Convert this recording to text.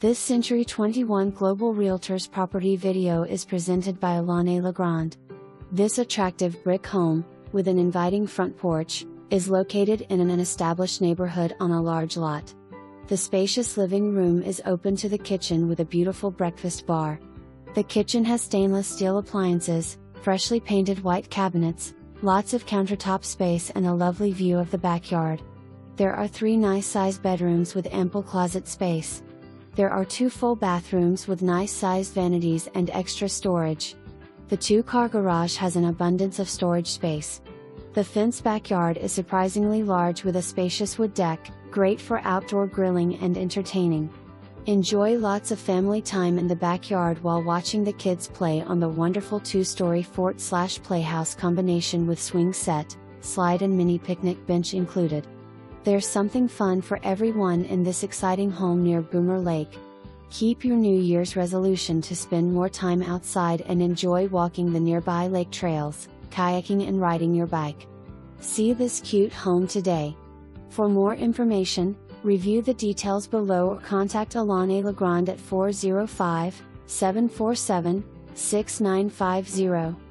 This Century 21 Global Realtors property video is presented by Alane LeGrand. This attractive brick home, with an inviting front porch, is located in an established neighborhood on a large lot. The spacious living room is open to the kitchen with a beautiful breakfast bar. The kitchen has stainless steel appliances, freshly painted white cabinets, lots of countertop space, and a lovely view of the backyard. There are three nice sized bedrooms with ample closet space. There are two full bathrooms with nice sized vanities and extra storage. The two car garage has an abundance of storage space. The fenced backyard is surprisingly large with a spacious wood deck, great for outdoor grilling and entertaining. Enjoy lots of family time in the backyard while watching the kids play on the wonderful two-story fort slash playhouse combination with swing set, slide and mini picnic bench included. There's something fun for everyone in this exciting home near Boomer Lake. Keep your New Year's resolution to spend more time outside and enjoy walking the nearby lake trails, kayaking and riding your bike. See this cute home today. For more information, review the details below or contact Alane LeGrand at 405 747 6950.